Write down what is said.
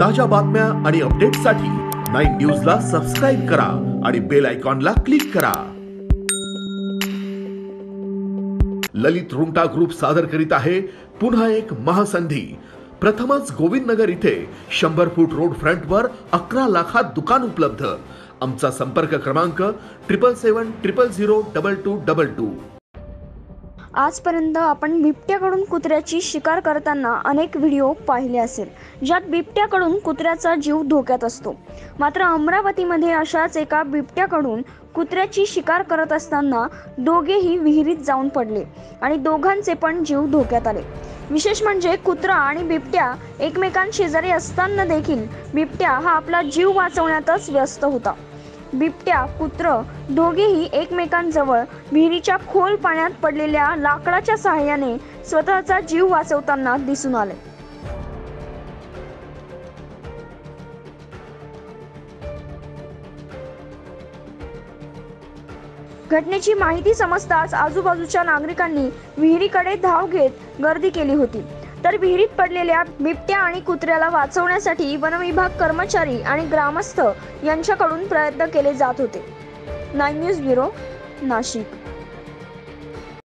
ताज्या बातम्या आणि अपडेट्ससाठी नाईन न्यूजला सबस्क्राईब करा आणि बेल आयकॉनला क्लिक करा. ललित रुंगटा ग्रुप सादर करीत आहे पुन्हा एक महासंधी. प्रथमच गोविंदनगर इथे शंभर फूट रोड फ्रंटवर अकरा लाखात दुकान उपलब्ध. आमचा संपर्क क्रमांक triple seven triple zero double two double two. आजपर्यंत आपण बिबट्याकडून कुत्र्याची शिकार करताना अनेक व्हिडिओ पाहिले असेल ज्यात बिबट्याकडून कुत्र्याचा जीव धोक्यात असतो. मात्र अमरावतीमध्ये अशाच एका बिबट्याकडून कुत्र्याची शिकार करत असताना दोघेही विहिरीत जाऊन पडले आणि दोघांचे पण जीव धोक्यात आले. विशेष म्हणजे कुत्रा आणि बिबट्या एकमेकांशेजारी असताना देखील बिबट्या हा आपला जीव वाचवण्यातच व्यस्त होता. बिबट्या कुत्र दोघेही एकमेकांजवळ विहिरीच्या खोल पाण्यात पडलेल्या लाकडाच्या सहाय्याने स्वतःचा जीव वाचवताना दिसून आले. घटनेची माहिती समजताच आजूबाजूच्या नागरिकांनी विहिरीकडे धाव घेत गर्दी केली होती. तर विहिरीत पडलेल्या बिबट्या आणि कुत्र्याला वाचवण्यासाठी वनविभाग कर्मचारी आणि ग्रामस्थ यांच्याकडून प्रयत्न केले जात होते. Nine news bureau Nashik.